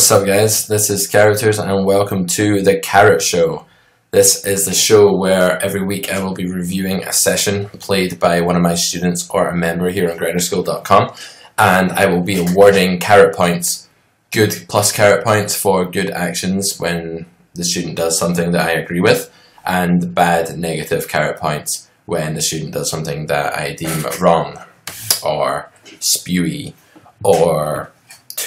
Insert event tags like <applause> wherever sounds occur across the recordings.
What's up, guys? This is Carroters, and welcome to the Carrot Show. This is the show where every week I will be reviewing a session played by one of my students or a member here on grinderschool.com, and I will be awarding carrot points, good plus carrot points for good actions when the student does something that I agree with, and bad negative carrot points when the student does something that I deem wrong, or spewy, or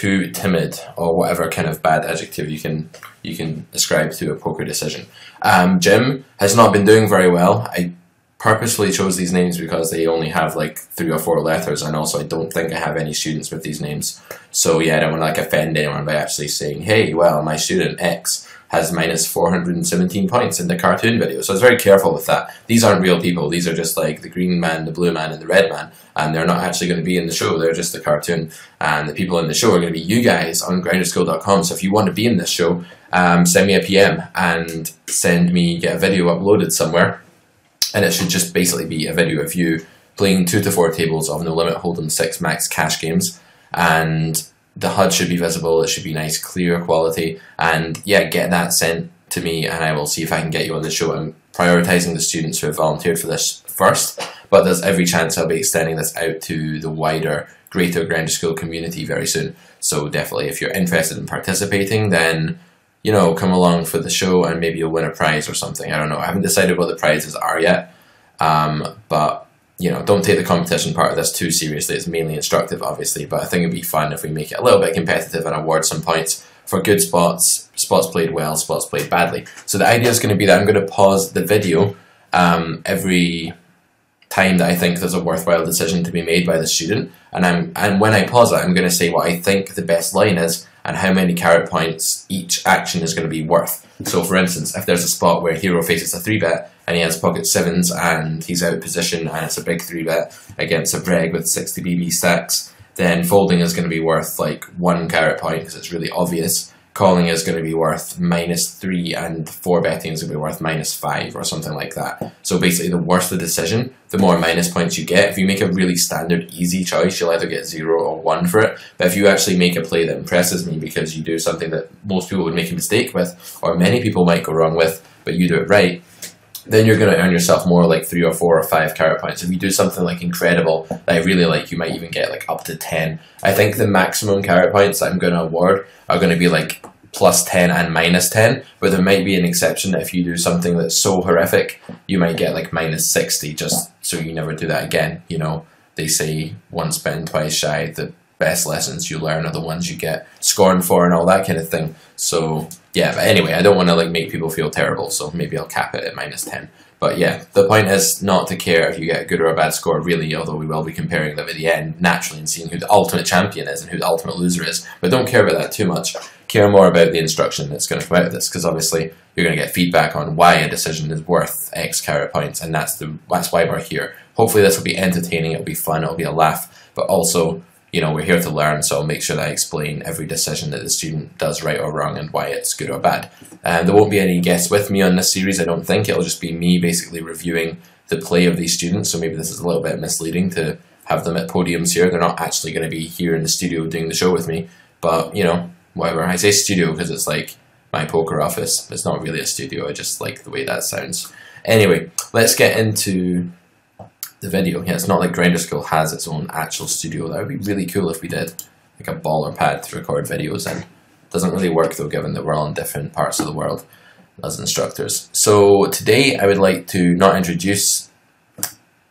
too timid or whatever kind of bad adjective you can you can ascribe to a poker decision. Um, Jim has not been doing very well. I purposefully chose these names because they only have like three or four letters, and also I don't think I have any students with these names. So yeah, I don't want to like offend anyone by actually saying, "Hey, well, my student X has minus 417 points in the cartoon video. So I was very careful with that. These aren't real people. These are just like the green man, the blue man, and the red man. And they're not actually going to be in the show. They're just a cartoon. And the people in the show are going to be you guys on grinderschool.com. So if you want to be in this show, um, send me a PM and send me, get a video uploaded somewhere. And it should just basically be a video of you playing two to four tables of No Limit Hold'em 6 Max cash games. And the HUD should be visible, it should be nice, clear quality, and yeah, get that sent to me and I will see if I can get you on the show. I'm prioritizing the students who have volunteered for this first, but there's every chance I'll be extending this out to the wider greater Grinder School community very soon. So definitely if you're interested in participating, then you know, come along for the show and maybe you'll win a prize or something. I don't know. I haven't decided what the prizes are yet. Um, but you know, don't take the competition part of this too seriously. It's mainly instructive, obviously, but I think it'd be fun if we make it a little bit competitive and award some points for good spots, spots played well, spots played badly. So the idea is going to be that I'm going to pause the video um, every time that I think there's a worthwhile decision to be made by the student, and I'm and when I pause it, I'm going to say what I think the best line is and how many carrot points each action is going to be worth. So, for instance, if there's a spot where hero faces a three bet and he has pocket sevens and he's out of position and it's a big three bet against a Breg with 60 BB stacks, then folding is going to be worth like one carrot point because it's really obvious calling is going to be worth minus three and four betting is going to be worth minus five or something like that. So basically, the worse the decision, the more minus points you get. If you make a really standard, easy choice, you'll either get zero or one for it. But if you actually make a play that impresses me because you do something that most people would make a mistake with, or many people might go wrong with, but you do it right, then you're going to earn yourself more like three or four or five carrot points. If you do something like incredible that I really like, you might even get like up to 10. I think the maximum carrot points I'm going to award are going to be like plus 10 and minus 10, but there might be an exception that if you do something that's so horrific, you might get like minus 60 just so you never do that again. You know, they say once bitten, twice shy. The best lessons you learn are the ones you get scorned for and all that kind of thing. So yeah, but anyway, I don't want to like make people feel terrible, so maybe I'll cap it at minus 10. But yeah, the point is not to care if you get a good or a bad score, really, although we will be comparing them at the end naturally and seeing who the ultimate champion is and who the ultimate loser is. But don't care about that too much. Care more about the instruction that's going to come out of this, because obviously you're going to get feedback on why a decision is worth X carrot points, and that's the that's why we're here. Hopefully this will be entertaining, it'll be fun, it'll be a laugh, but also you know, we're here to learn, so I'll make sure that I explain every decision that the student does right or wrong and why it's good or bad. And there won't be any guests with me on this series, I don't think. It'll just be me basically reviewing the play of these students, so maybe this is a little bit misleading to have them at podiums here. They're not actually going to be here in the studio doing the show with me, but, you know, whatever. I say studio because it's like my poker office. It's not really a studio, I just like the way that sounds. Anyway, let's get into the video. Yeah, it's not like Grinder School has its own actual studio. That would be really cool if we did like a baller pad to record videos in. Doesn't really work though, given that we're all in different parts of the world as instructors. So today I would like to not introduce,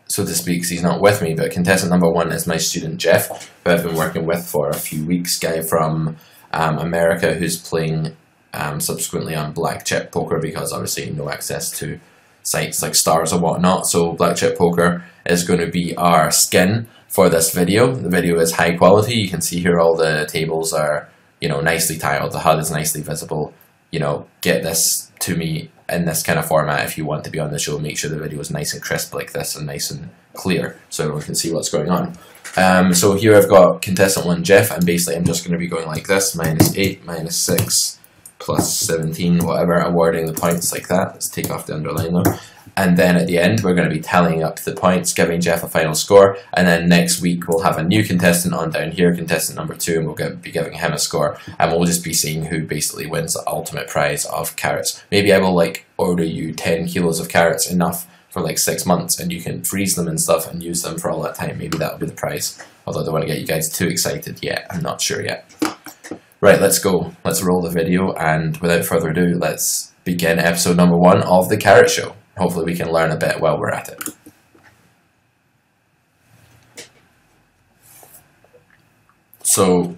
so to speak, he's not with me, but contestant number one is my student Jeff, who I've been working with for a few weeks. Guy from um, America who's playing um, subsequently on black chip poker because obviously no access to sites like stars or whatnot. So black chip poker is going to be our skin for this video. The video is high quality. You can see here all the tables are, you know, nicely tiled. The HUD is nicely visible. You know, get this to me in this kind of format if you want to be on the show. Make sure the video is nice and crisp like this and nice and clear so everyone can see what's going on. Um, so here I've got contestant one Jeff and basically I'm just going to be going like this, minus 8, minus 6, plus 17, whatever, awarding the points like that. Let's take off the underline though. and then at the end we're going to be tallying up the points, giving Jeff a final score, and then next week we'll have a new contestant on down here, contestant number two, and we'll get, be giving him a score, and we'll just be seeing who basically wins the ultimate prize of carrots. Maybe I will like order you 10 kilos of carrots, enough for like six months, and you can freeze them and stuff and use them for all that time. Maybe that'll be the prize. Although I don't want to get you guys too excited yet, I'm not sure yet. Right, let's go. Let's roll the video, and without further ado, let's begin episode number one of The Carrot Show. Hopefully we can learn a bit while we're at it. So,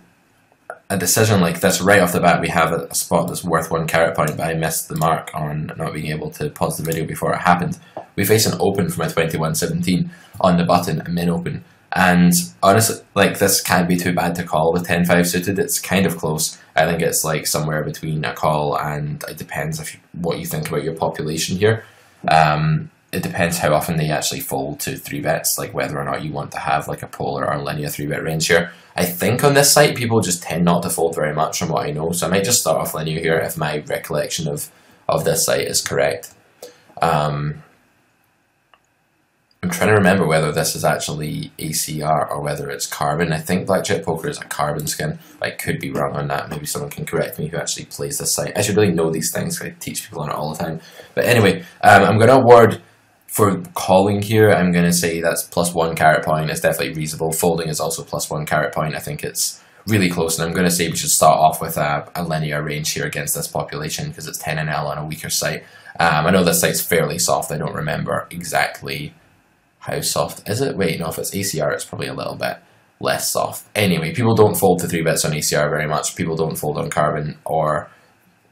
a decision like this, right off the bat, we have a spot that's worth one carrot point, but I missed the mark on not being able to pause the video before it happened. We face an open from a 21-17 on the button, a min open, and honestly, like this can't be too bad to call with 10-5 suited. It's kind of close. I think it's like somewhere between a call and it depends if you, what you think about your population here. Um, it depends how often they actually fold to three bets, like whether or not you want to have like a polar or linear three bet range here. I think on this site people just tend not to fold very much from what I know, so I might just start off linear here if my recollection of of this site is correct. Um, I'm trying to remember whether this is actually ACR or whether it's carbon. I think Black Chip Poker is a carbon skin. I could be wrong on that. Maybe someone can correct me who actually plays this site. I should really know these things. I teach people on it all the time. But anyway, um, I'm going to award for calling here. I'm going to say that's plus one carrot point. It's definitely reasonable. Folding is also plus one carrot point. I think it's really close. And I'm going to say we should start off with a, a linear range here against this population because it's 10NL on a weaker site. Um, I know this site's fairly soft. I don't remember exactly how soft is it? Wait, no, if it's ACR, it's probably a little bit less soft. Anyway, people don't fold to 3 bets on ACR very much. People don't fold on Carbon or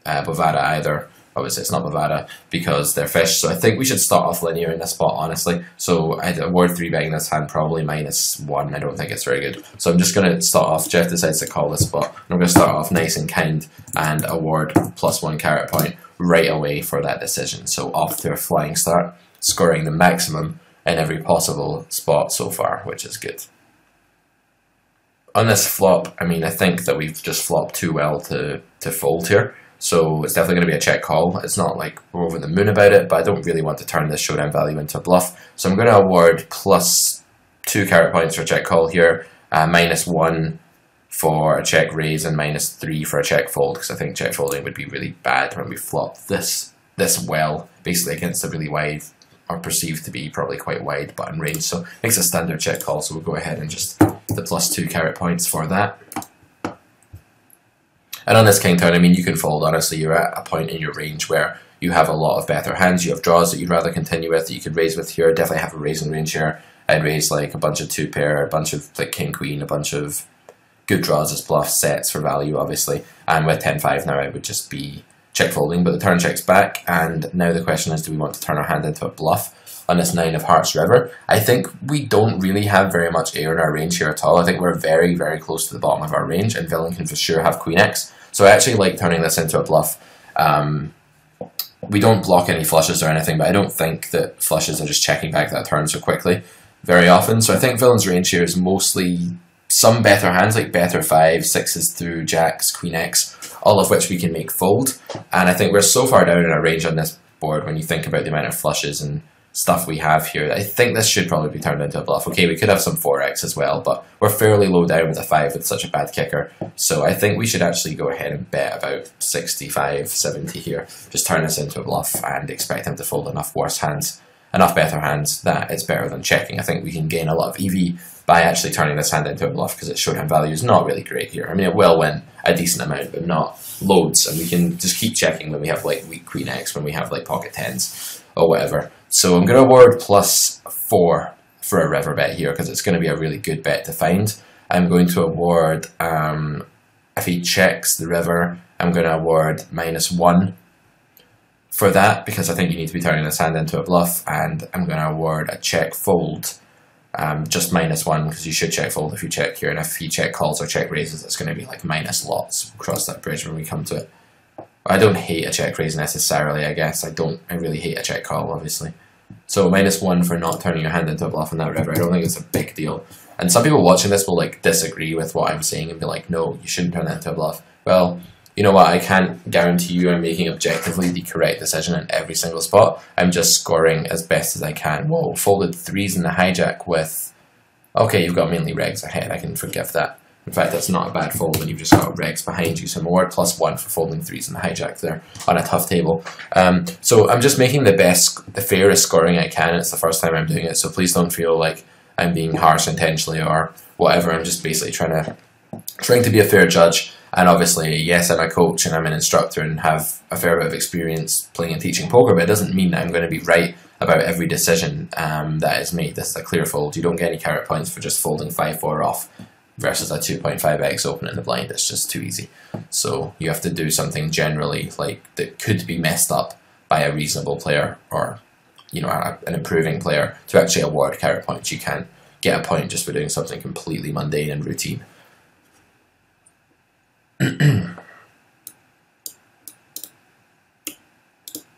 uh, Bovada either. Obviously, it's not Bovada because they're fish. So I think we should start off linear in this spot, honestly. So I'd award 3 betting this hand, probably minus 1. I don't think it's very good. So I'm just going to start off. Jeff decides to call this spot. I'm going to start off nice and kind and award plus 1 carrot point right away for that decision. So off to a flying start, scoring the maximum in every possible spot so far, which is good. On this flop, I mean, I think that we've just flopped too well to, to fold here. So it's definitely going to be a check call. It's not like we're over the moon about it, but I don't really want to turn this showdown value into a bluff. So I'm going to award plus two carrot points for a check call here, uh, minus one for a check raise, and minus three for a check fold, because I think check folding would be really bad when we flop this this well, basically against a really wide are perceived to be probably quite wide button range. So makes a standard check call, so we'll go ahead and just the plus two carrot points for that. And on this king turn, I mean, you can fold, honestly, you're at a point in your range where you have a lot of better hands, you have draws that you'd rather continue with, that you could raise with here, definitely have a raising range here. I'd raise like a bunch of two pair, a bunch of like king queen, a bunch of good draws as bluffs, sets for value, obviously. And with 10-5 now, I would just be check folding, but the turn checks back, and now the question is, do we want to turn our hand into a bluff on this Nine of Hearts River? I think we don't really have very much air in our range here at all. I think we're very, very close to the bottom of our range, and Villain can for sure have Queen X. So I actually like turning this into a bluff. Um, we don't block any flushes or anything, but I don't think that flushes are just checking back that turn so quickly very often. So I think Villain's range here is mostly some better hands, like better five, sixes through jacks, queen x, all of which we can make fold. And I think we're so far down in our range on this board when you think about the amount of flushes and stuff we have here. I think this should probably be turned into a bluff. Okay, we could have some 4x as well, but we're fairly low down with a 5 with such a bad kicker. So I think we should actually go ahead and bet about 65, 70 here. Just turn this into a bluff and expect him to fold enough worse hands, enough better hands that it's better than checking. I think we can gain a lot of EV by actually turning this hand into a bluff because its showdown value is not really great here. I mean, it will win a decent amount, but not loads, and we can just keep checking when we have like weak queen x, when we have like pocket tens or whatever. So I'm going to award plus four for a river bet here because it's going to be a really good bet to find. I'm going to award, um, if he checks the river, I'm going to award minus one for that because I think you need to be turning this hand into a bluff and I'm going to award a check fold um, just minus one because you should check fold if you check here, and if you check calls or check raises, it's going to be like minus lots. We'll cross that bridge when we come to it. I don't hate a check raise necessarily, I guess. I don't, I really hate a check call, obviously. So minus one for not turning your hand into a bluff on that river. I don't think it's a big deal. And some people watching this will like disagree with what I'm saying and be like, no, you shouldn't turn that into a bluff. Well, you know what, I can't guarantee you I'm making objectively the correct decision in every single spot. I'm just scoring as best as I can. Whoa, folded threes in the hijack with... Okay, you've got mainly regs ahead, I can forgive that. In fact, that's not a bad fold when you've just got regs behind you. So award plus one for folding threes in the hijack there on a tough table. Um, so I'm just making the best, the fairest scoring I can. It's the first time I'm doing it, so please don't feel like I'm being harsh intentionally or whatever. I'm just basically trying to trying to be a fair judge. And obviously, yes, I'm a coach and I'm an instructor and have a fair bit of experience playing and teaching poker, but it doesn't mean that I'm going to be right about every decision um, that is made. This is a clear fold. You don't get any carrot points for just folding 5-4 off versus a 2.5x open in the blind. It's just too easy. So you have to do something generally like that could be messed up by a reasonable player or you know a, an improving player to actually award carrot points. You can't get a point just for doing something completely mundane and routine.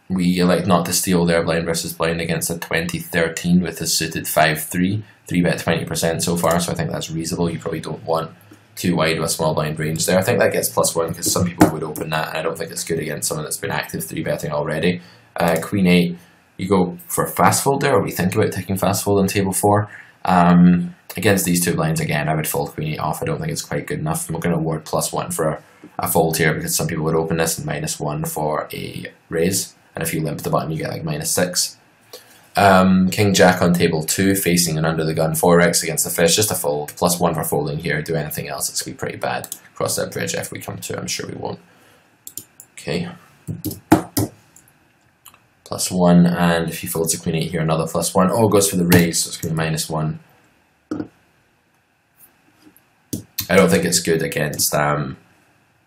We elect not to steal their blind versus blind against a 2013 with a suited 5-3 3 bet 20% so far, so I think that's reasonable. You probably don't want too wide of a small blind range there. I think that gets plus 1 because some people would open that, and I don't think it's good against someone that's been active 3 betting already. Uh, queen 8, you go for fast fold there, or we think about taking fast fold on table 4. Um, against these two blinds, again, I would fold queen 8 off. I don't think it's quite good enough. I'm going to award plus 1 for a, fold here because some people would open this and minus 1 for a raise. And if you limp the button, you get like minus 6. Um, King Jack on table 2, facing an under the gun 4x against the fish, just a fold, plus 1 for folding here, do anything else, it's going to be pretty bad. Cross that bridge if we come to, I'm sure we won't. Okay. Plus 1, and if he folds a queen 8 here, another plus 1. Oh, goes for the raise, so it's going to be minus 1. I don't think it's good against um,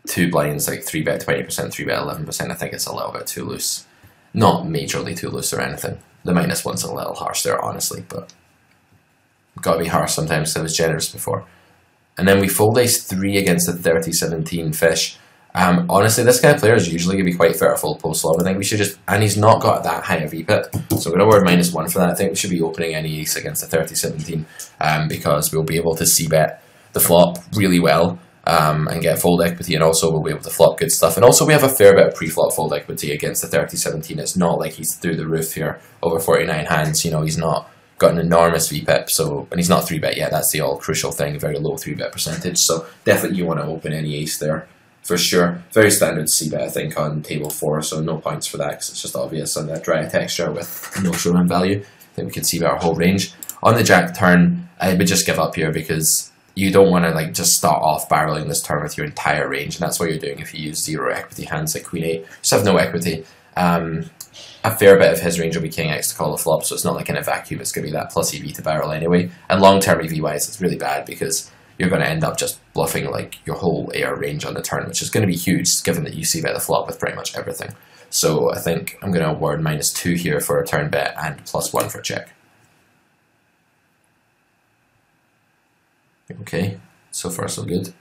two blinds, like 3 bet 20%, 3 bet 11%. I think it's a little bit too loose. Not majorly too loose or anything. The minus one's a little harsh there, honestly, but gotta be harsh sometimes I was generous before. And then we fold ace 3 against the 30-17 fish. Um, honestly, this kind of player is usually going to be quite fair full post flop. I think we should just, and he's not got that high a VPIP, so we're going to word minus one for that. I think we should be opening any ace against the 30-17 um, because we'll be able to see bet the flop really well um, and get fold equity, and also we'll be able to flop good stuff. And also we have a fair bit of pre-flop fold equity against the 30-17. It's not like he's through the roof here over 49 hands. You know, he's not got an enormous VPIP, so and he's not 3-bet yet. That's the all crucial thing, very low 3-bet percentage. So definitely you want to open any ace there for sure. Very standard c-bet, I think, on table 4, so no points for that because it's just obvious on that dry texture with no showdown value. I think we can see our whole range. On the jack turn, I would just give up here because you don't want to like just start off barreling this turn with your entire range, and that's what you're doing if you use zero equity hands like Queen 8. Just have no equity. Um, a fair bit of his range will be King X to call the flop, so it's not like in a vacuum it's going to be that plus EV to barrel anyway. And long term EV wise, it's really bad because you're going to end up just bluffing like your whole air range on the turn, which is going to be huge given that you c-bet the flop with pretty much everything. So I think I'm going to award minus 2 here for a turn bet and plus 1 for a check. Okay, so far so good.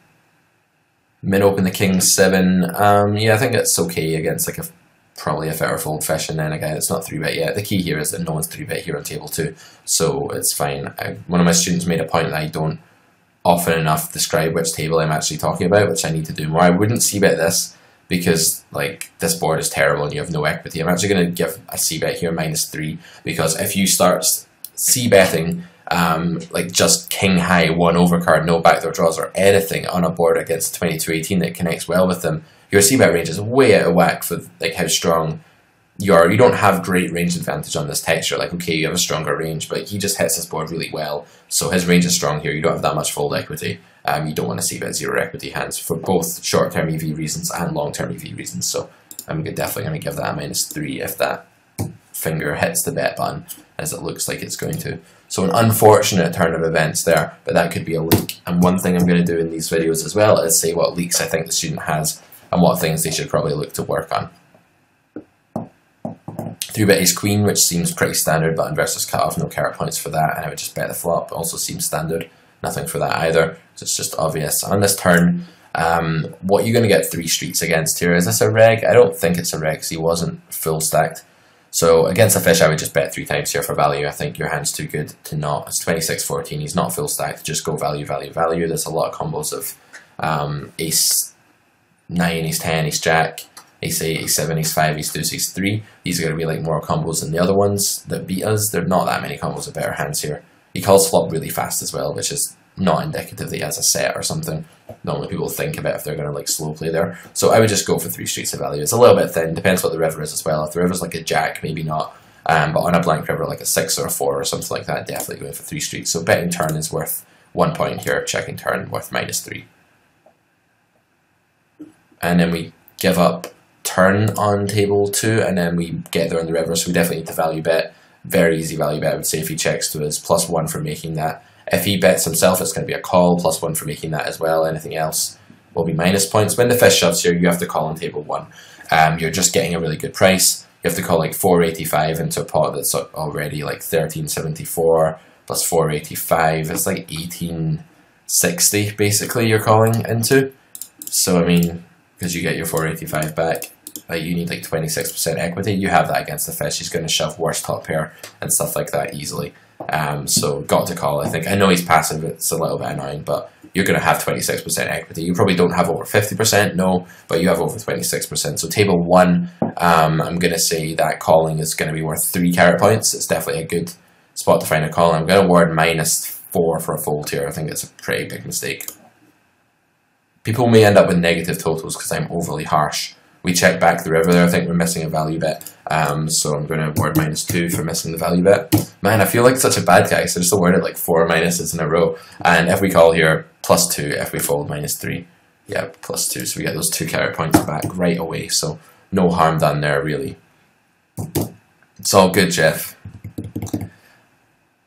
Min open the king seven. Um, yeah, I think it's okay against like a probably a fair fold fish and then a guy that's not three bet yet. The key here is that no one's three bet here on table two, so it's fine. I, one of my students made a point that I don't often enough describe which table I'm actually talking about, which I need to do more. I wouldn't c-bet this because like this board is terrible and you have no equity. I'm actually going to give a c bet here minus three because if you start c betting um, like just king high one overcard, no backdoor draws or anything on a board against 2218 that connects well with them, your c-bet range is way out of whack for like how strong you are. You don't have great range advantage on this texture. Like, okay, you have a stronger range, but he just hits this board really well. So his range is strong here. You don't have that much fold equity. Um, you don't want to c-bet zero equity hands for both short-term EV reasons and long-term EV reasons. So I'm definitely going to give that a minus three if that finger hits the bet button, as it looks like it's going to. So an unfortunate turn of events there, but that could be a leak. And one thing I'm going to do in these videos as well is say what leaks I think the student has and what things they should probably look to work on. Three bet ace queen, which seems pretty standard, but versus cut off, no carrot points for that, and I would just bet the flop. Also seems standard, nothing for that either. So it's just obvious. On this turn, um, what you're going to get three streets against here. Is this a reg? I don't think it's a reg, because he wasn't full stacked. So against a fish, I would just bet three times here for value. I think your hand's too good to not. It's 26-14. He's not full stacked. Just go value, value, value. There's a lot of combos of um, ace 9, ace 10, ace jack, ace 8, ace 7, ace 5, ace 2, ace 3. These are going to be like more combos than the other ones that beat us. There are not that many combos of better hands here. He calls flop really fast as well, which is not indicative that he has a set or something. Normally people think about if they're going to like slow play there. So I would just go for three streets of value. It's a little bit thin, depends what the river is as well. If the river's like a jack, maybe not. Um, but on a blank river like a six or a four or something like that, definitely going for three streets. So betting turn is worth one point here, checking turn worth minus three. And then we give up turn on table two, and then we get there on the river. So we definitely need to value bet. Very easy value bet, I would say, if he checks to us, plus one for making that. If he bets himself, it's going to be a call, plus one for making that as well. Anything else will be minus points. When the fish shoves here, you have to call on table one. Um, you're just getting a really good price. You have to call like 485 into a pot that's already like 1374 plus 485. It's like 1860 basically you're calling into. So I mean, because you get your 485 back, like you need like 26% equity. You have that against the fish. He's going to shove worse top pair and stuff like that easily. Um, so got to call. I think I know he's passive. It's a little bit annoying, but you're going to have 26% equity. You probably don't have over 50%, no, but you have over 26%. So table one, um, I'm going to say that calling is going to be worth three carrot points. It's definitely a good spot to find a call. I'm going to word minus four for a fold here. I think it's a pretty big mistake. People may end up with negative totals because I'm overly harsh we check back the river there. I think we're missing a value bet. Um, so I'm going to award minus two for missing the value bet. Man, I feel like such a bad guy, so I just awarded like four minuses in a row. And if we call here, plus two. If we fold, minus three. Yeah, plus two. So we get those two carrot points back right away. So no harm done there, really. It's all good, Jeff.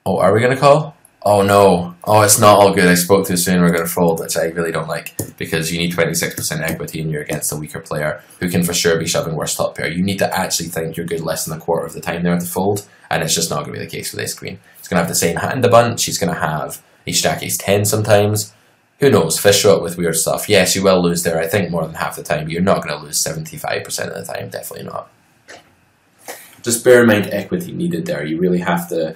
Oh, are we going to call? Oh no, oh it's not all good, I spoke too soon, we're going to fold, which I really don't like, because you need 26% equity and you're against a weaker player who can for sure be shoving worse top pair. You need to actually think you're good less than a quarter of the time there to fold, and it's just not going to be the case with ace queen. He's going to have the same hand a bunch, he's going to have ace jack ace 10 sometimes, who knows, fish up with weird stuff. Yes, you will lose there, I think more than half the time, you're not going to lose 75% of the time, definitely not. Just bear in mind equity needed there, you really have to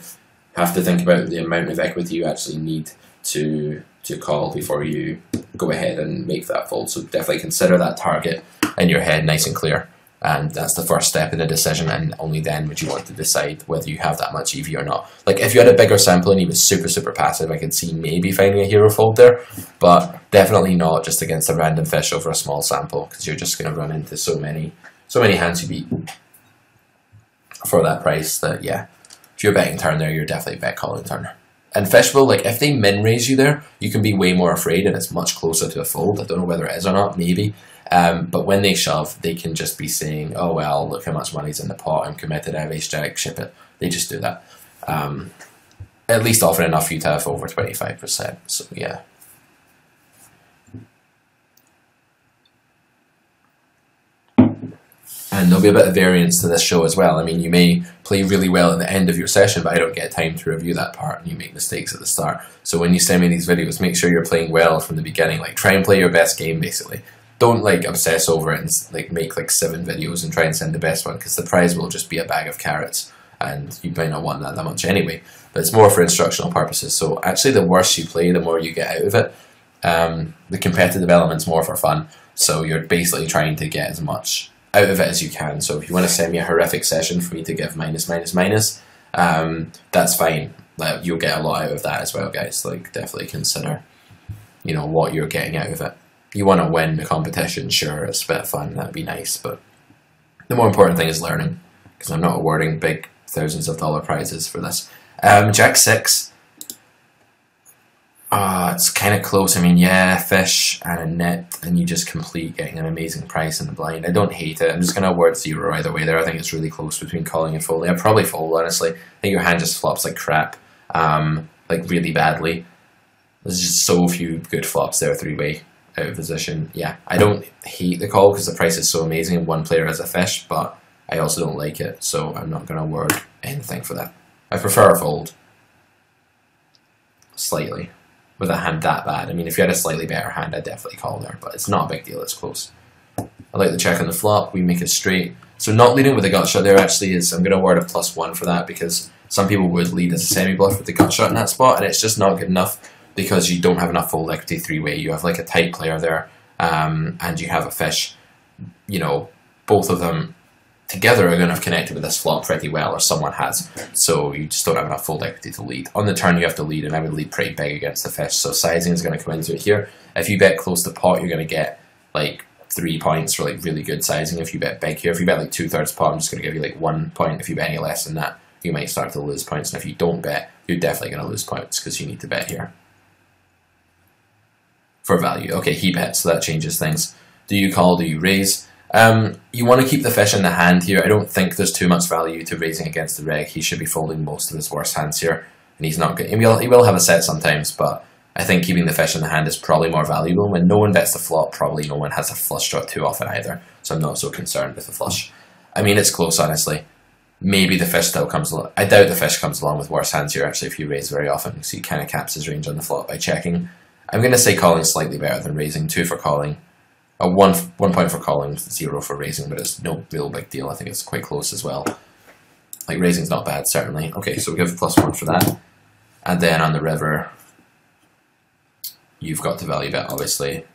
have to think about the amount of equity you actually need to to call before you go ahead and make that fold. So definitely consider that target in your head nice and clear. And that's the first step in the decision, and only then would you want to decide whether you have that much EV or not. Like if you had a bigger sample and he was super super passive, I could see maybe finding a hero fold there, but definitely not just against a random fish over a small sample because you're just going to run into so many so many hands you beat for that price that yeah, if you're betting turn there, you're definitely bet calling turn. And Fishbowl, like if they min raise you there, you can be way more afraid and it's much closer to a fold. I don't know whether it is or not, maybe. Um, but when they shove, they can just be saying, oh well, look how much money's in the pot, I'm committed, I have ace jack, ship it. They just do that. Um, at least offer enough for you to have over 25%. So yeah. And there'll be a bit of variance to this show as well. I mean, you may play really well at the end of your session, but I don't get time to review that part, and you make mistakes at the start. So when you send me these videos, make sure you're playing well from the beginning. Like, try and play your best game, basically. Don't, like, obsess over it and, like, make, like, seven videos and try and send the best one, because the prize will just be a bag of carrots, and you might not want that that much anyway. But it's more for instructional purposes. So actually, the worse you play, the more you get out of it. Um, the competitive element's more for fun. So you're basically trying to get as much out of it as you can. So if you want to send me a horrific session for me to give minus, minus, minus, um, that's fine. Like, you'll get a lot out of that as well, guys. Like, definitely consider, you know, what you're getting out of it. You want to win the competition, sure, it's a bit of fun, that'd be nice, but the more important thing is learning, because I'm not awarding big thousands of dollar prizes for this. Um, Jack 6, uh, it's kind of close. I mean, yeah, fish and a nit, and you just complete getting an amazing price in the blind. I don't hate it. I'm just going to award zero either way there. I think it's really close between calling and folding. I'd probably fold, honestly. I think your hand just flops like crap, um, like really badly. There's just so few good flops there, three way out of position. Yeah, I don't hate the call because the price is so amazing and one player has a fish, but I also don't like it, so I'm not going to award anything for that. I prefer a fold. Slightly with a hand that bad. I mean, if you had a slightly better hand, I'd definitely call there, but it's not a big deal, it's close. I like the check on the flop, we make it straight. So not leading with a gut shot there actually is, I'm going to award a plus one for that because some people would lead as a semi-bluff with the gut shot in that spot, and it's just not good enough because you don't have enough fold equity three-way. You have like a tight player there, um, and you have a fish, you know, both of them together are going to have connected with this flop pretty well, or someone has. So you just don't have enough fold equity to lead. On the turn, you have to lead, and I would lead pretty big against the fish. So sizing is going to come into it here. If you bet close to pot, you're going to get like three points for like really good sizing. If you bet big here, if you bet like two thirds pot, I'm just going to give you like one point. If you bet any less than that, you might start to lose points. And if you don't bet, you're definitely going to lose points because you need to bet here for value. Okay, he bets, so that changes things. Do you call? Do you raise? Um, you want to keep the fish in the hand here. I don't think there's too much value to raising against the reg. He should be folding most of his worst hands here, and he's not good. He will, he will have a set sometimes, but I think keeping the fish in the hand is probably more valuable. When no one bets the flop, probably no one has a flush draw too often either, so I'm not so concerned with the flush. I mean, it's close, honestly. Maybe the fish still comes along. I doubt the fish comes along with worse hands here, actually, if you raise very often, so he kind of caps his range on the flop by checking. I'm going to say calling slightly better than raising. Two for calling. A one, one point for calling, zero for raising, but it's no real big deal. I think it's quite close as well. Like, raising's not bad, certainly. Okay, so we give plus one for that. And then on the river, you've got to value bet, obviously.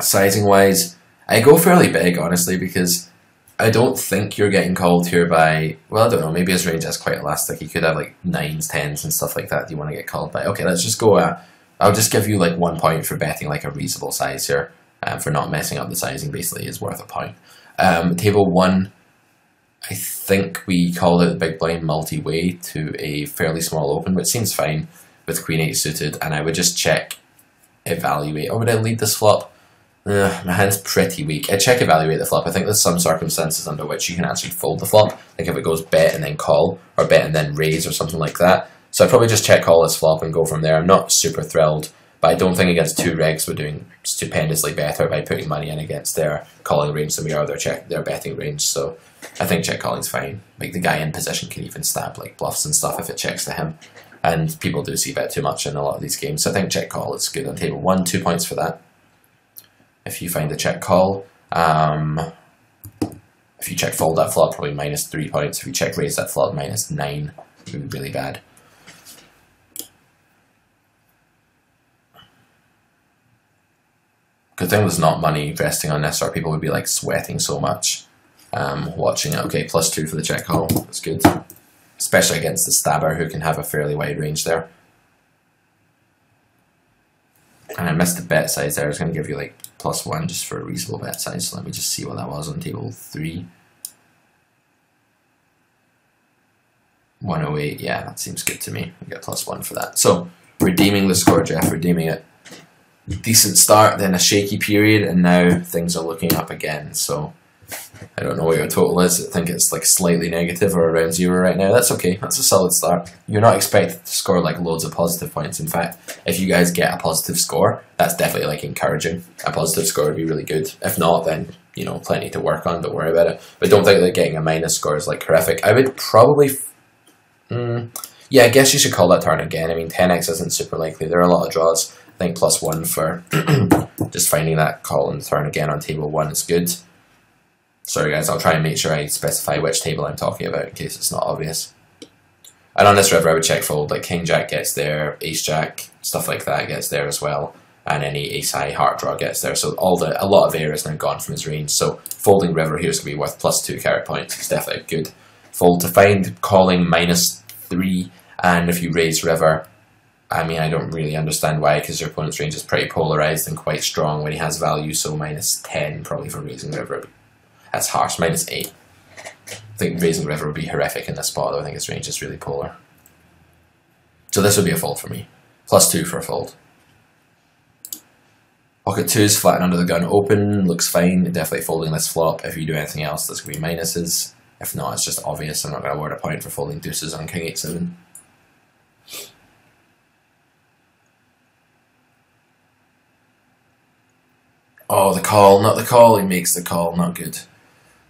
Sizing wise, I go fairly big, honestly, because I don't think you're getting called here by, well, I don't know, maybe his range is quite elastic. He could have like nines, tens, and stuff like that. Do you want to get called by? Okay, let's just go. Uh, I'll just give you like one point for betting like a reasonable size here, um, for not messing up the sizing. Basically, is worth a point. Um, table one, I think we called it the big blind multi-way to a fairly small open, which seems fine with queen eight suited. And I would just check evaluate. Or would I lead this flop? Uh, my hand's pretty weak. I check evaluate the flop. I think there's some circumstances under which you can actually fold the flop. Like if it goes bet and then call, or bet and then raise, or something like that. So I'd probably just check call this flop and go from there. I'm not super thrilled, but I don't think against two regs we're doing stupendously better by putting money in against their calling range than we are their check their betting range. So I think check calling's fine. Like the guy in position can even stab like bluffs and stuff if it checks to him. And people do c-bet too much in a lot of these games. So I think check call is good on table one, two points for that if you find the check call. Um, if you check fold that flop, probably minus three points. If you check raise that flop, minus nine. It would be really bad. Good thing there's not money resting on this, or people would be like sweating so much um, watching it. Okay, plus two for the check call. That's good. Especially against the stabber, who can have a fairly wide range there. And I missed the bet size there. I was going to give you like plus one just for a reasonable bet size. So let me just see what that was on table three. 108, yeah, that seems good to me. We get plus one for that. So, redeeming the score, Jeff, redeeming it. Decent start, then a shaky period, and now things are looking up again. So, I don't know what your total is. I think it's like slightly negative or around zero right now. That's okay. That's a solid start. You're not expected to score like loads of positive points. In fact, if you guys get a positive score, that's definitely like encouraging. A positive score would be really good. If not, then you know plenty to work on. Don't worry about it. But don't think that getting a minus score is like horrific. I would probably, mm, yeah, I guess you should call that turn again. I mean, 10x isn't super likely. There are a lot of draws. Think plus one for <clears throat> just finding that call and turn again on table one is good. Sorry guys, I'll try and make sure I specify which table I'm talking about in case it's not obvious. And on this river I would check fold, like King Jack gets there, Ace Jack, stuff like that gets there as well. And any Ace High Heart Draw gets there. So all the a lot of air is now gone from his range. So folding river here is going to be worth plus two carrot points. It's definitely good. Fold to find calling minus three. And if you raise river, I mean, I don't really understand why, because your opponent's range is pretty polarized and quite strong when he has value, so minus 10 probably for raising river that's harsh, minus 8. I think Raising River would be horrific in this spot, though I think his range is really polar. So this would be a fold for me. Plus 2 for a fold. Pocket 2 is flat under the gun open, looks fine, definitely folding this flop. If you do anything else, there's going to be minuses. If not, it's just obvious. I'm not going to award a point for folding deuces on King 8-7. Oh, the call, not the call. He makes the call, not good.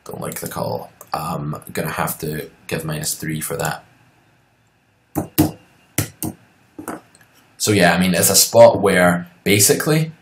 Don't like the call. I'm going to have to give minus 3 for that. So yeah, I mean, it's a spot where basically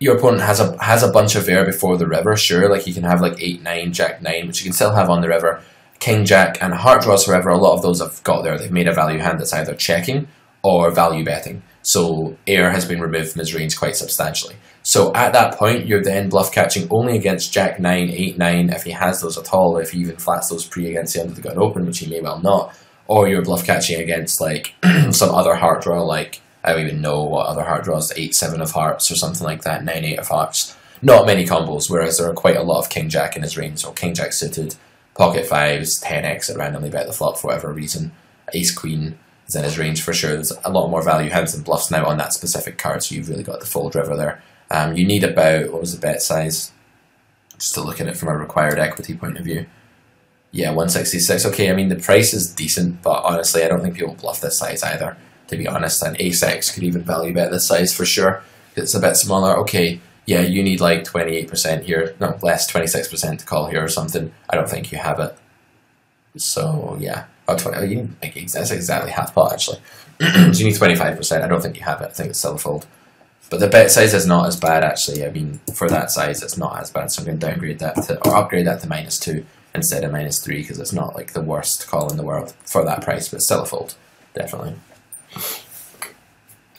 your opponent has a has a bunch of air before the river. Sure, like you can have like 8, 9, Jack 9, which you can still have on the river. King Jack and Heart draws forever. A lot of those have got there. They've made a value hand that's either checking or value betting. So air has been removed from his range quite substantially. So at that point, you're then bluff catching only against Jack 9, 8, 9, if he has those at all, if he even flats those pre against the under the gun open, which he may well not. Or you're bluff catching against like <clears throat> some other heart draw, like I don't even know what other heart draws, 8, 7 of hearts or something like that, 9, 8 of hearts. Not many combos, whereas there are quite a lot of King Jack in his range, or King Jack suited, pocket fives, 10x at randomly bet the flop for whatever reason, ace queen is in his range for sure. There's a lot more value hands and bluffs now on that specific card, so you've really got the fold river there. Um, you need about, what was the bet size? Just to look at it from a required equity point of view. Yeah, 166. Okay, I mean, the price is decent, but honestly, I don't think people bluff this size either, to be honest. And Ace could even value bet this size for sure. It's a bit smaller. Okay, yeah, you need like 28% here, no, less, 26% to call here or something. I don't think you have it. So, yeah. Oh, 20, oh, you like, that's exactly half pot, actually. <clears throat> so you need 25%. I don't think you have it. I think it's still a fold. But the bet size is not as bad, actually. I mean, for that size, it's not as bad. So I'm going to downgrade that to, or upgrade that to minus 2 instead of minus 3 because it's not like the worst call in the world for that price, but still a fold. Definitely.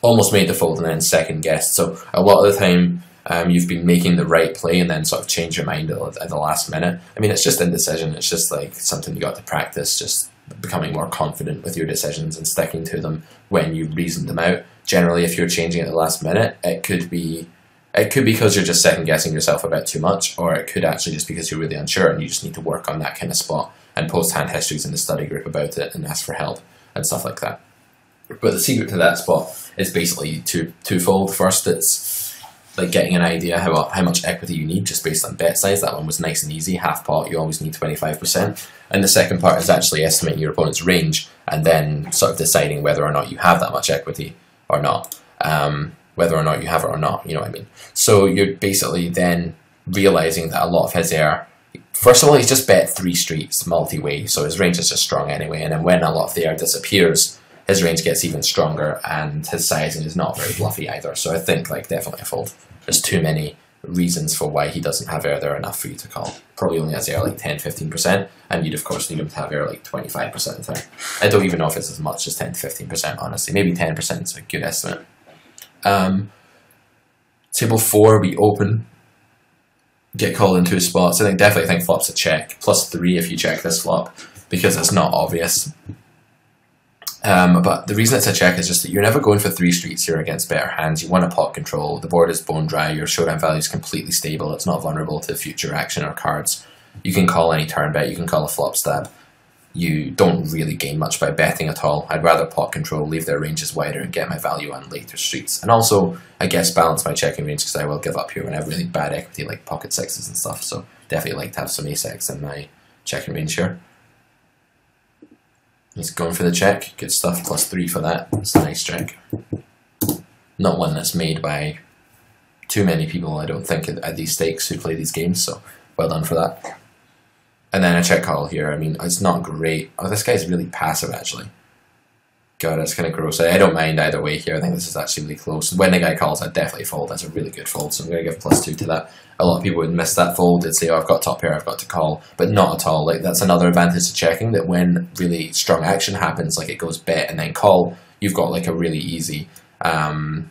Almost made the fold and then second guessed. So a lot of the time, um, you've been making the right play and then sort of change your mind at, at the last minute. I mean, it's just indecision. It's just like something you got to practice, just becoming more confident with your decisions and sticking to them when you reason them out. Generally, if you're changing at the last minute, it could be it could be because you're just second guessing yourself a bit too much, or it could actually just because you're really unsure and you just need to work on that kind of spot and post hand histories in the study group about it and ask for help and stuff like that. But the secret to that spot is basically two twofold. First, it's like getting an idea how how much equity you need just based on bet size. That one was nice and easy. Half pot, you always need twenty five percent. And the second part is actually estimating your opponent's range and then sort of deciding whether or not you have that much equity or not. Um, whether or not you have it or not, you know what I mean. So you're basically then realizing that a lot of his air. First of all, he's just bet three streets multi-way, so his range is just strong anyway. And then when a lot of the air disappears, his range gets even stronger and his sizing is not very bluffy either. So I think like definitely a fold. There's too many reasons for why he doesn't have air there enough for you to call. Probably only has air like 10 15%, and you'd of course need him to have air like 25% of the time. I don't even know if it's as much as 10 15%, honestly. Maybe 10% is a good estimate. Um, table 4, we open, get called into spots. I think definitely think flop's a check. Plus 3 if you check this flop, because it's not obvious. Um, but the reason it's a check is just that you're never going for three streets here against better hands. You want a pot control. The board is bone dry. Your showdown value is completely stable. It's not vulnerable to future action or cards. You can call any turn bet. You can call a flop stab. You don't really gain much by betting at all. I'd rather pot control, leave their ranges wider, and get my value on later streets. And also, I guess, balance my checking range because I will give up here when I have really bad equity like pocket sixes and stuff. So definitely like to have some ace in my checking range here. He's going for the check. Good stuff. Plus three for that. It's a nice check. Not one that's made by too many people, I don't think, at these stakes who play these games. So well done for that. And then a check call here. I mean, it's not great. Oh, this guy's really passive, actually. God, that's kind of gross. I don't mind either way here. I think this is actually really close. When the guy calls, I definitely fold. That's a really good fold, so I'm going to give plus two to that. A lot of people would miss that fold. They'd say, oh, I've got top pair, I've got to call. But not at all. Like That's another advantage to checking, that when really strong action happens, like it goes bet and then call, you've got like a really easy, um,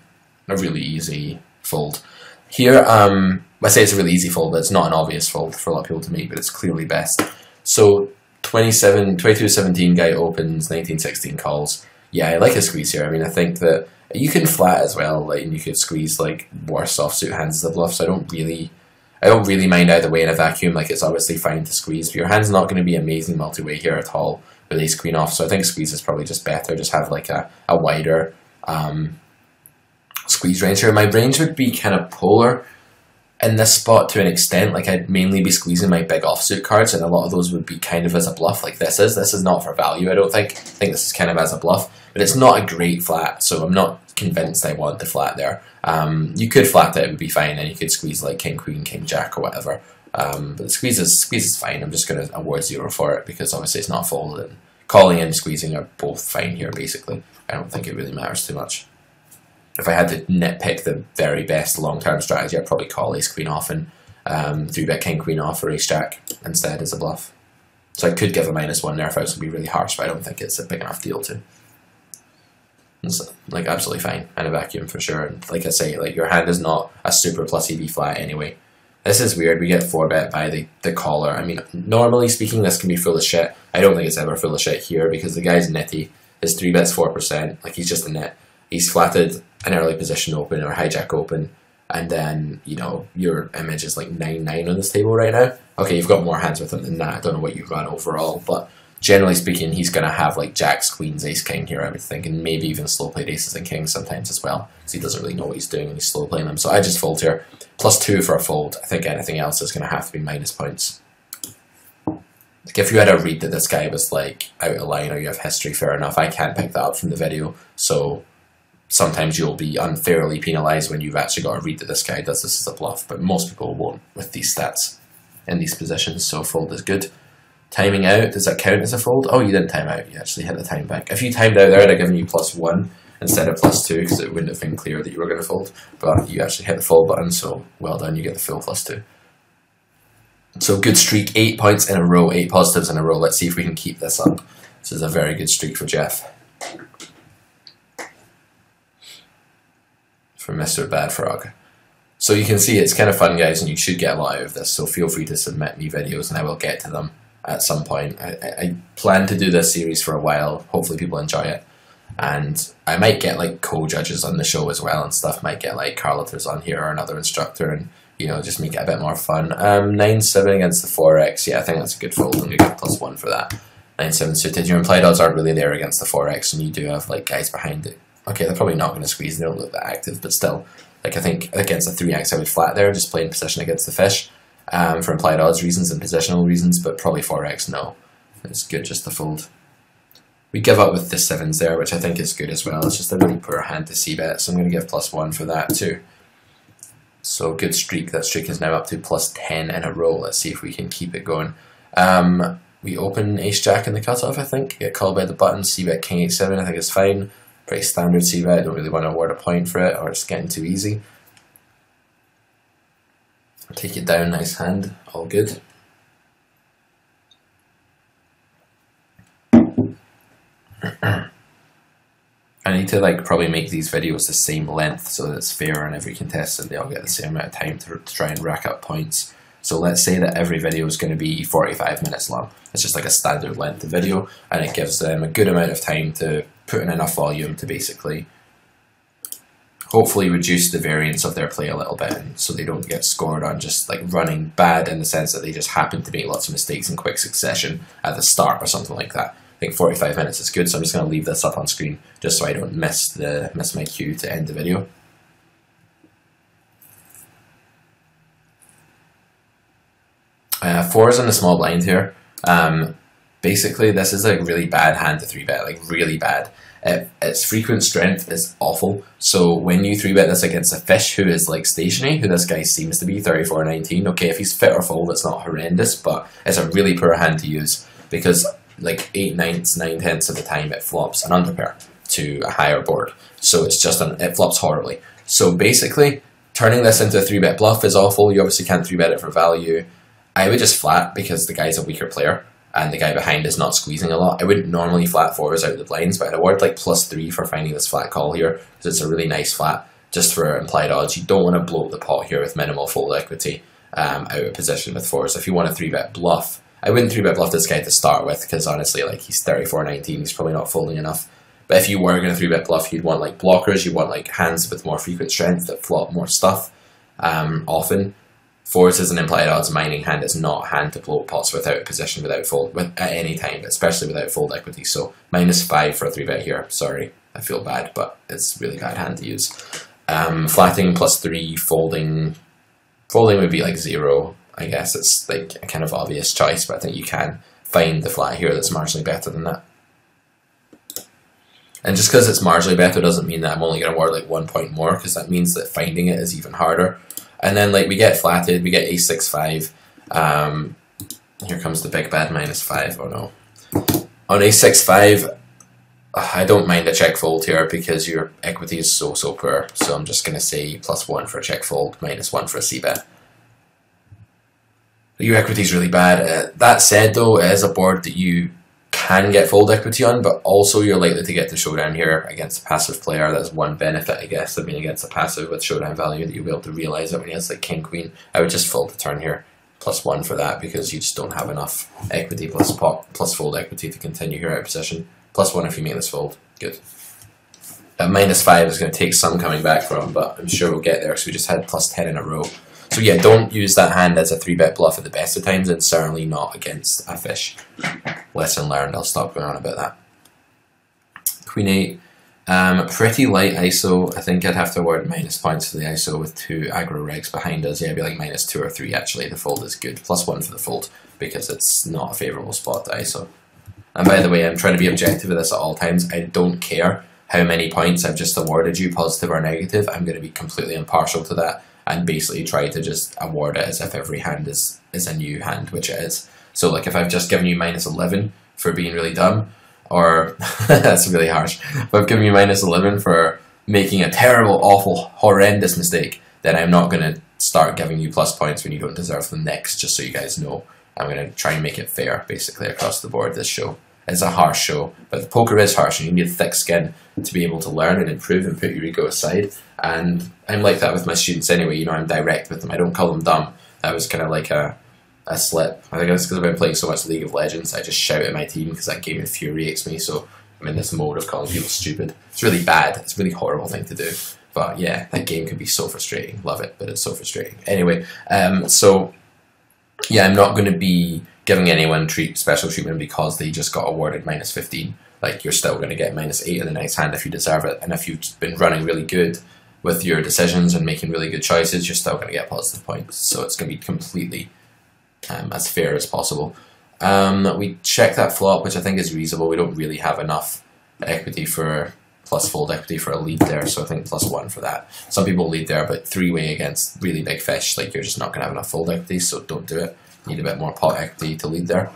a really easy fold. Here, um, I say it's a really easy fold, but it's not an obvious fold for a lot of people to make, but it's clearly best. So 27, 22-17 guy opens, 19-16 calls yeah, I like a squeeze here. I mean, I think that you can flat as well, like, and you could squeeze like worse offsuit hands as the bluff. So I don't really, I don't really mind either way in a vacuum. Like it's obviously fine to squeeze, but your hand's not going to be amazing multi-way here at all with ace queen off. So I think squeeze is probably just better. Just have like a a wider um, squeeze range here. My range would be kind of polar in this spot to an extent. Like I'd mainly be squeezing my big offsuit cards, and a lot of those would be kind of as a bluff. Like this is. This is not for value. I don't think. I think this is kind of as a bluff but it's not a great flat, so I'm not convinced I want the flat there. Um, you could flat it, it would be fine, and you could squeeze like King, Queen, King, Jack, or whatever. Um, but the squeeze is, squeeze is fine. I'm just going to award zero for it because obviously it's not folded. And calling and squeezing are both fine here, basically. I don't think it really matters too much. If I had to nitpick the very best long-term strategy, I'd probably call Ace Queen off and um, 3-bet King Queen off or Ace Jack instead as a bluff. So I could give a minus one there if I was going to be really harsh, but I don't think it's a big enough deal to. It's like absolutely fine and a vacuum for sure. And like I say, like your hand is not a super plus EV flat anyway. This is weird. We get four bet by the, the caller. I mean, normally speaking, this can be full of shit. I don't think it's ever full of shit here because the guy's nitty. His three bets four percent. Like he's just a nit. He's flatted an early position open or hijack open, and then you know your image is like nine nine on this table right now. Okay, you've got more hands with him than that. I don't know what you've got overall, but generally speaking, he's going to have like jacks, queens, ace, king here, I would think, and maybe even slow played aces and kings sometimes as well, because he doesn't really know what he's doing and he's slow playing them. So I just fold here. Plus two for a fold. I think anything else is going to have to be minus points. Like if you had a read that this guy was like out of line or you have history, fair enough. I can't pick that up from the video, so sometimes you'll be unfairly penalised when you've actually got a read that this guy does this as a bluff, but most people won't with these stats in these positions, so fold is good. Timing out, does that count as a fold? Oh, you didn't time out, you actually hit the time back. If you timed out there, I'd have given you plus one instead of plus two because it wouldn't have been clear that you were going to fold, but you actually hit the fold button, so well done, you get the full plus two. So good streak, eight points in a row, eight positives in a row. Let's see if we can keep this up. This is a very good streak for Jeff. For Mr. Bad Frog. So you can see it's kind of fun guys and you should get a lot out of this, so feel free to submit me videos and I will get to them at some point. I, I plan to do this series for a while. Hopefully people enjoy it. And I might get like co-judges on the show as well and stuff. Might get like Carlotters on here or another instructor and you know just make it a bit more fun. Um, nine seven against the four X. Yeah, I think that's a good fold and we get plus one for that. Nine seven suited. Your implied odds aren't really there against the four X, and you do have like guys behind it. Okay, they're probably not going to squeeze. They don't look that active, but still, like I think against the three X, I would flat there, just playing position against the fish um, for implied odds reasons and positional reasons, but probably 4x no. It's good just to fold. We give up with the sevens there, which I think is good as well. It's just a really poor hand to c bet, so I'm going to give plus one for that too. So good streak. That streak is now up to plus 10 in a row. Let's see if we can keep it going. Um, we open ace jack in the cutoff, I think. Get called by the button. C bet king-8-7, I think it's fine. Pretty standard c bet. Don't really want to award a point for it, or it's getting too easy. Take it down, nice hand, all good. <clears throat> I need to like probably make these videos the same length so that it's fair on every contestant. They all get the same amount of time to, to try and rack up points. So let's say that every video is going to be 45 minutes long. It's just like a standard length of video and it gives them a good amount of time to put in enough volume to basically hopefully reduce the variance of their play a little bit so they don't get scored on just like running bad in the sense that they just happen to make lots of mistakes in quick succession at the start or something like that. I think 45 minutes is good, so I'm just going to leave this up on screen just so I don't miss the miss my cue to end the video. Uh, is in the small blind here. Um, basically, this is a really bad hand to three bet, like really bad. It, its frequent strength is awful. So when you three bet this against a fish who is like stationary, who this guy seems to be, 34-19, okay, if he's fit or fold, it's not horrendous, but it's a really poor hand to use because like 8 ninths, 9 tenths of the time it flops an underpair to a higher board. So it's just an, it flops horribly. So basically, turning this into a 3-bet bluff is awful. You obviously can't 3-bet it for value. I would just flat because the guy's a weaker player and the guy behind is not squeezing a lot. I wouldn't normally flat fours out of the blinds, but I'd award like plus three for finding this flat call here because it's a really nice flat just for implied odds. You don't want to blow up the pot here with minimal fold equity um, out of position with fours. If you want a three bet bluff, I wouldn't three bet bluff this guy to start with because honestly, like he's 34 19, he's probably not folding enough. But if you were going to three bet bluff, you'd want like blockers, you want like hands with more frequent strength that flop more stuff um, often. Fours is an implied odds mining hand. It's not hand to blow pots without position, without fold, with, at any time, especially without fold equity. So minus five for a three bet here. Sorry, I feel bad, but it's really bad hand to use. Um, flatting plus three, folding. Folding would be like zero. I guess it's like a kind of obvious choice, but I think you can find the flat here that's marginally better than that. And just because it's marginally better doesn't mean that I'm only going to award like one point more, because that means that finding it is even harder. And then like we get flatted, we get a6 5. Um, here comes the big bad minus 5. Oh no. On a6 5, I don't mind a check fold here because your equity is so so poor. So I'm just going to say plus 1 for a check fold, minus 1 for a c bet. Your equity is really bad. Uh, that said though, it is a board that you can get fold equity on, but also you're likely to get the showdown here against a passive player. That's one benefit, I guess, of being against a passive with showdown value that you'll be able to realise it when he has like king queen. I would just fold the turn here, plus one for that because you just don't have enough equity plus pot plus fold equity to continue here out of position. Plus one if you make this fold. Good. At minus five is going to take some coming back from, but I'm sure we'll get there because we just had plus ten in a row. So yeah, don't use that hand as a three bet bluff at the best of times, and certainly not against a fish. Lesson learned. I'll stop going on about that. Queen eight, um, pretty light ISO. I think I'd have to award minus points for the ISO with two aggro regs behind us. Yeah, it'd be like minus two or three actually. The fold is good. Plus one for the fold because it's not a favourable spot to ISO. And by the way, I'm trying to be objective with this at all times. I don't care how many points I've just awarded you, positive or negative. I'm going to be completely impartial to that and basically try to just award it as if every hand is, is a new hand, which it is. So like if I've just given you minus 11 for being really dumb, or <laughs> that's really harsh, if I've given you minus 11 for making a terrible, awful, horrendous mistake, then I'm not going to start giving you plus points when you don't deserve them next, just so you guys know. I'm going to try and make it fair, basically, across the board this show. It's a harsh show, but poker is harsh and you need thick skin to be able to learn and improve and put your ego aside. And I'm like that with my students anyway, you know, I'm direct with them. I don't call them dumb. That was kind of like a, a slip. I think it's because I've been playing so much League of Legends, I just shout at my team because that game infuriates me. So I'm in this mode of calling people stupid. It's really bad. It's a really horrible thing to do. But yeah, that game can be so frustrating. Love it, but it's so frustrating. Anyway, um, so yeah, I'm not going to be giving anyone treat special treatment because they just got awarded minus 15. Like you're still going to get minus 8 in the next hand if you deserve it. And if you've been running really good with your decisions and making really good choices, you're still going to get positive points. So it's going to be completely um, as fair as possible. Um, we check that flop, which I think is reasonable. We don't really have enough equity for plus fold equity for a lead there, so I think plus one for that. Some people lead there, but three way against really big fish, like you're just not going to have enough fold equity, so don't do it. Need a bit more pot equity to lead there.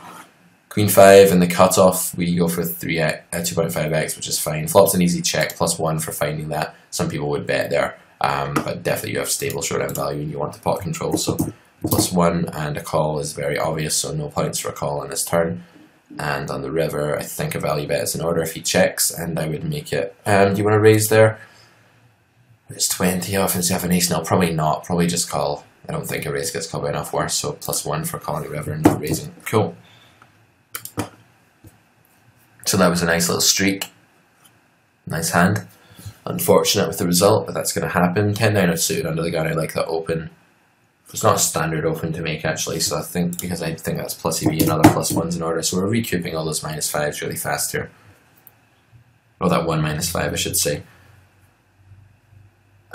Queen 5 and the cutoff, we go for 3 uh, 2.5x, which is fine. Flop's an easy check, plus 1 for finding that. Some people would bet there, um, but definitely you have stable showdown value and you want the pot control, so plus 1 and a call is very obvious, so no points for a call on this turn. And on the river, I think a value bet is in order if he checks, and I would make it. Um, do you want to raise there? It's 20 off and have an ace. No, probably not. Probably just call. I don't think a raise gets called by enough worse, so plus 1 for calling the river and not raising. Cool. So that was a nice little streak. Nice hand. Unfortunate with the result, but that's going to happen. 10 9 of suited under the gun. I like that open. It's not a standard open to make actually, so I think because I think that's plus EV and other plus ones in order, so we're recouping all those minus fives really fast here. Oh, that one minus five, I should say.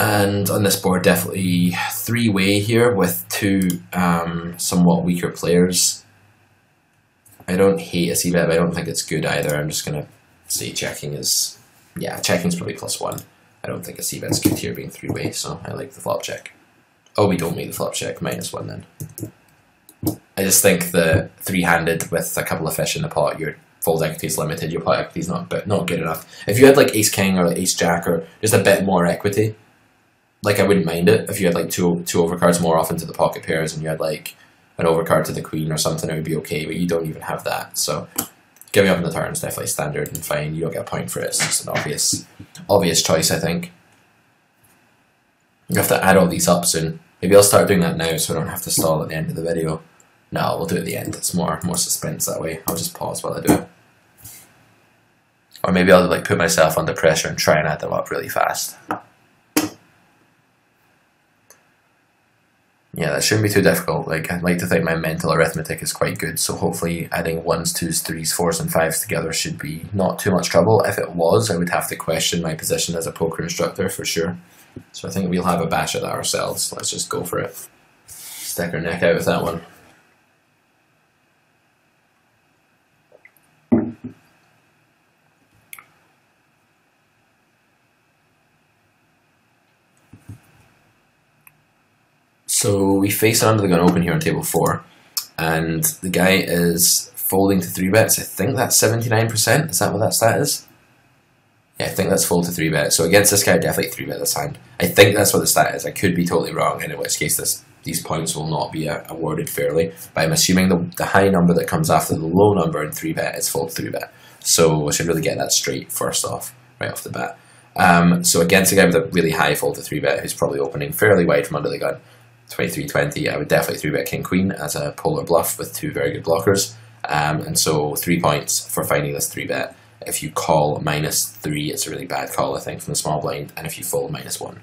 And on this board, definitely three way here with two um, somewhat weaker players. I don't hate a c bet, but I don't think it's good either. I'm just gonna say checking is yeah, checking's probably plus one. I don't think a c bet's good here being three way, so I like the flop check. Oh, we don't make the flop check, minus one then. I just think the three-handed with a couple of fish in the pot, your fold equity is limited, your pot equity is not, but not good enough. If you had like ace king or like ace jack or just a bit more equity, like I wouldn't mind it. If you had like two two overcards more often to the pocket pairs and you had like an overcard to the queen or something, it would be okay, but you don't even have that. So giving up on the turn is definitely standard and fine. You don't get a point for it. It's just an obvious obvious choice, I think. You have to add all these up soon. Maybe I'll start doing that now so I don't have to stall at the end of the video. No, we'll do it at the end. It's more more suspense that way. I'll just pause while I do it. Or maybe I'll like put myself under pressure and try and add them up really fast. Yeah, that shouldn't be too difficult. Like I'd like to think my mental arithmetic is quite good, so hopefully adding ones, twos, threes, fours, and fives together should be not too much trouble. If it was, I would have to question my position as a poker instructor for sure. So I think we'll have a bash at that ourselves. Let's just go for it. Stick our neck out with that one. So we face under the gun open here on table four, and the guy is folding to three bets. I think that's 79%. Is that what that stat is? Yeah, I think that's fold to three bet. So against this guy, definitely three bet this hand. I think that's what the stat is. I could be totally wrong, and in which case this these points will not be uh, awarded fairly. But I'm assuming the, the high number that comes after the low number in 3 bet is fold 3 bet. So I should really get that straight first off, right off the bat. Um, so against a guy with a really high fold to 3 bet who's probably opening fairly wide from under the gun, 2320, I would definitely 3 bet King Queen as a polar bluff with two very good blockers. Um, and so 3 points for finding this 3 bet. If you call minus 3, it's a really bad call, I think, from the small blind. And if you fold minus 1.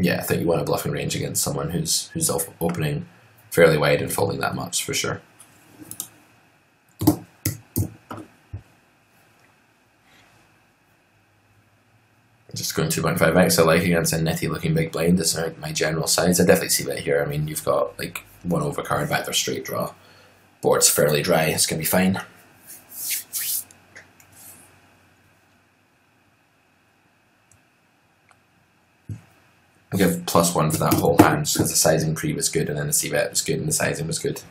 Yeah, I think you want a bluffing range against someone who's who's opening fairly wide and folding that much for sure. Just going 2.5x, I like against a nitty looking big blind. it's is my general size. I definitely see that here. I mean, you've got like one overcard back there straight draw. Board's fairly dry, it's going to be fine. I'll give plus one for that whole hand because the sizing pre was good and then the c-bet was good and the sizing was good.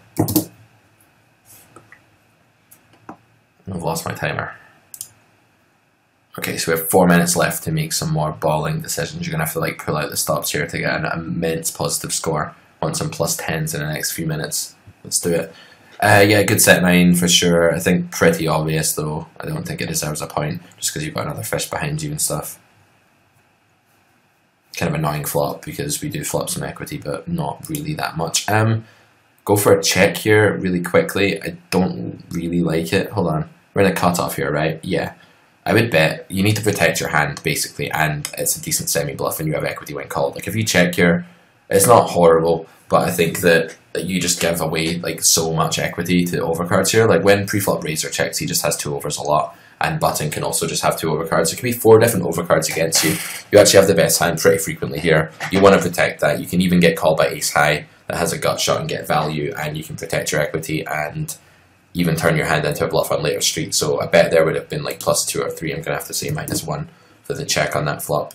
I've lost my timer. Okay, so we have four minutes left to make some more balling decisions. You're going to have to like pull out the stops here to get an immense positive score. on some plus tens in the next few minutes. Let's do it. Uh, yeah, good set nine for sure. I think pretty obvious though. I don't think it deserves a point just because you've got another fish behind you and stuff kind of annoying flop because we do flop some equity, but not really that much. Um, go for a check here really quickly. I don't really like it. Hold on. We're in a cutoff here, right? Yeah. I would bet you need to protect your hand, basically, and it's a decent semi-bluff and you have equity when called. Like, if you check here, it's not horrible, but I think that you just give away, like, so much equity to overcards here. Like, when pre-flop raiser checks, he just has two overs a lot and button can also just have two overcards. It can be four different overcards against you. You actually have the best hand pretty frequently here. You want to protect that. You can even get called by ace high that has a gut shot and get value, and you can protect your equity and even turn your hand into a bluff on later street. So I bet there would have been like plus two or three. I'm going to have to say minus one for the check on that flop.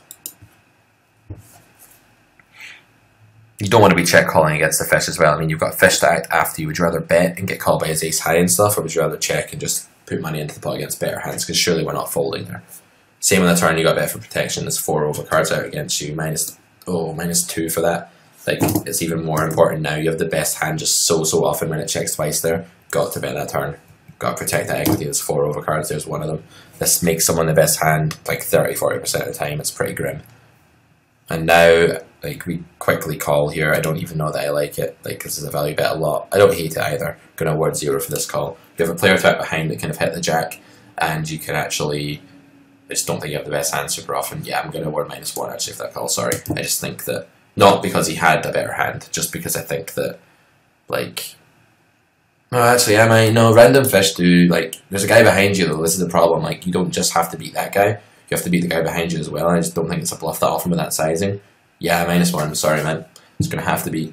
You don't want to be check calling against the fish as well. I mean, you've got fish to act after you. Would rather bet and get called by his ace high and stuff, or would you rather check and just put money into the pot against better hands because surely we're not folding there. Same on the turn, you got bet for protection. There's four over cards out against you. Minus oh minus two for that. Like it's even more important now. You have the best hand just so so often when it checks twice there. Got to bet that turn. Got to protect that equity. There's four overcards. There's one of them. This makes someone the best hand like 30 40 percent of the time. It's pretty grim. And now like we quickly call here. I don't even know that I like it. Like this is a value bet a lot. I don't hate it either. Gonna award zero for this call. You have a player threat behind that kind of hit the jack, and you can actually. I just don't think you have the best hand super often. Yeah, I'm gonna award minus one actually for that call. Sorry, I just think that not because he had a better hand, just because I think that like. No, actually, I might. No, random fish do. Like, there's a guy behind you, though. This is the problem. Like, you don't just have to beat that guy. You have to beat the guy behind you as well. I just don't think it's a bluff that often with that sizing. Yeah, minus one. Sorry, man. It's going to have to be.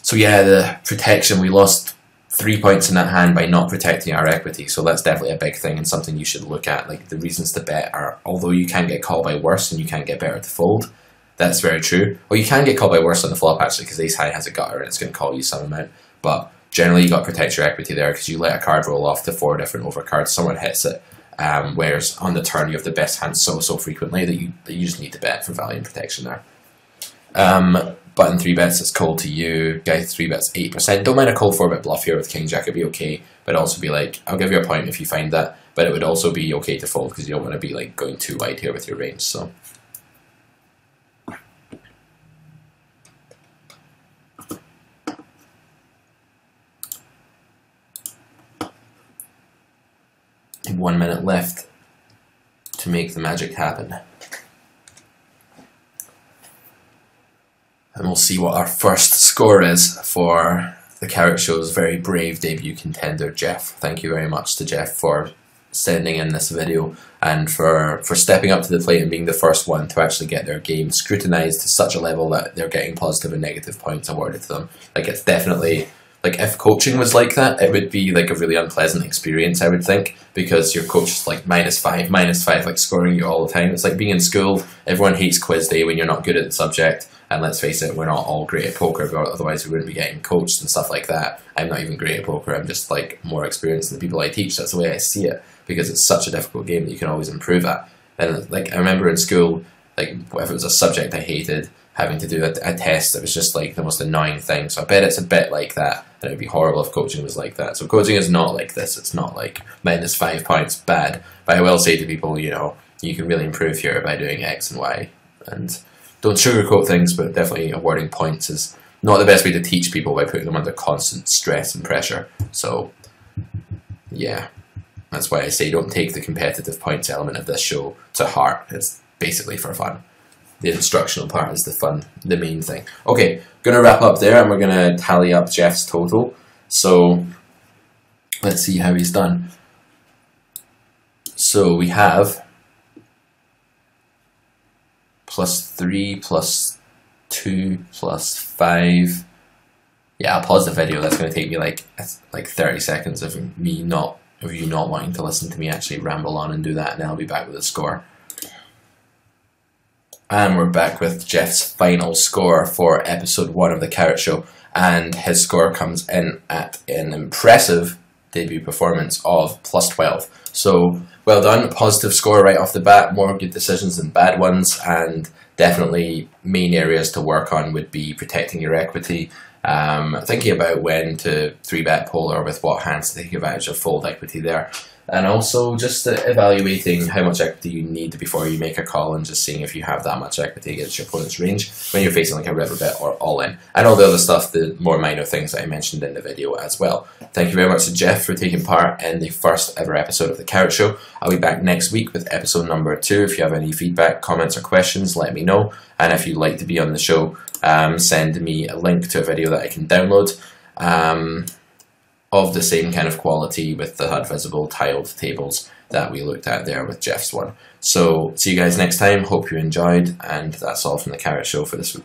So yeah, the protection, we lost three points in that hand by not protecting our equity. So that's definitely a big thing and something you should look at. Like the reasons to bet are, although you can get called by worse and you can get better to fold, that's very true. Or you can get called by worse on the flop actually because ace high has a gutter and it's going to call you some amount. But generally you got to protect your equity there because you let a card roll off to four different overcards, someone hits it. Um, whereas on the turn you have the best hand so so frequently that you that you just need to bet for value and protection there. Um, button three bets, it's cold to you. Guy three bets, 8%. Don't mind a cold four bet bluff here with King Jack, it'd be okay. But also be like, I'll give you a point if you find that. But it would also be okay to fold because you don't want to be like going too wide here with your range. So. One minute left to make the magic happen. and we'll see what our first score is for the Carrot Show's very brave debut contender, Jeff. Thank you very much to Jeff for sending in this video and for, for stepping up to the plate and being the first one to actually get their game scrutinized to such a level that they're getting positive and negative points awarded to them. Like it's definitely like if coaching was like that, it would be like a really unpleasant experience, I would think, because your coach is like minus five, minus five, like scoring you all the time. It's like being in school, everyone hates quiz day when you're not good at the subject. And let's face it, we're not all great at poker, otherwise we wouldn't be getting coached and stuff like that. I'm not even great at poker, I'm just like more experienced than the people I teach. That's the way I see it, because it's such a difficult game that you can always improve at. And like I remember in school, like if it was a subject I hated, having to do a, a test it was just like the most annoying thing. So I bet it's a bit like that, and it would be horrible if coaching was like that. So coaching is not like this. It's not like minus five points bad. But I will say to people, you know, you can really improve here by doing X and Y, and don't sugarcoat things, but definitely awarding points is not the best way to teach people by putting them under constant stress and pressure. So, yeah, that's why I say don't take the competitive points element of this show to heart. It's basically for fun. The instructional part is the fun, the main thing. Okay, gonna wrap up there and we're gonna tally up Jeff's total. So, let's see how he's done. So we have plus 3 plus 2 plus 5. Yeah, I'll pause the video. That's going to take me like like 30 seconds of me not of you not wanting to listen to me actually ramble on and do that, and then I'll be back with a score. And we're back with Jeff's final score for episode one of The Carrot Show, and his score comes in at an impressive debut performance of plus 12. So, well done, positive score right off the bat, more good decisions than bad ones, and definitely main areas to work on would be protecting your equity, um, thinking about when to three bet polar or with what hands to take advantage of fold equity there, and also just uh, evaluating how much equity you need before you make a call and just seeing if you have that much equity against your opponent's range when you're facing like a river bet or all in, and all the other stuff, the more minor things that I mentioned in the video as well. Thank you very much to Jeff for taking part in the first ever episode of The Carrot Show. I'll be back next week with episode number two. If you have any feedback, comments, or questions, let me know. And if you'd like to be on the show, um, send me a link to a video that I can download. Um, of the same kind of quality with the HUD visible tiled tables that we looked at there with Jeff's one. So see you guys next time. Hope you enjoyed, and that's all from the Carrot Show for this week.